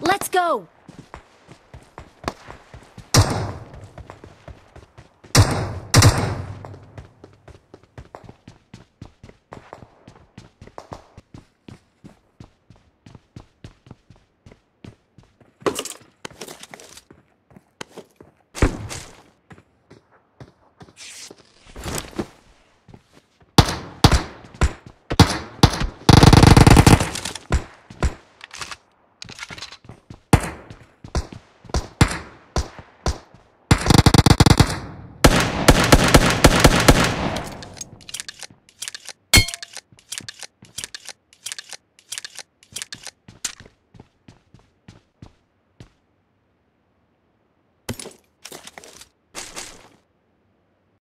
Let's go!